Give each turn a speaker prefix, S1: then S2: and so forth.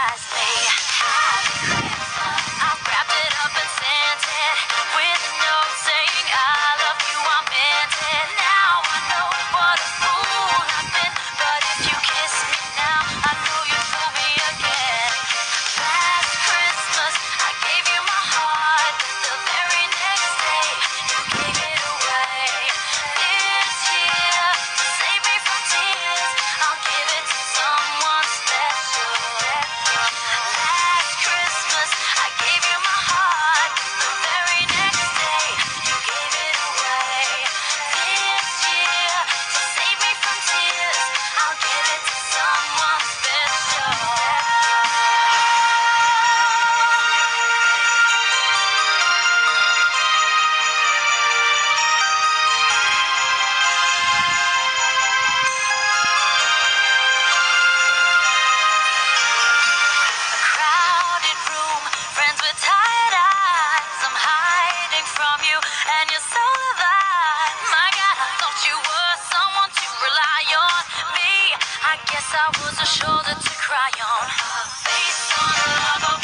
S1: atrás. I was a shoulder to cry on. Based on love.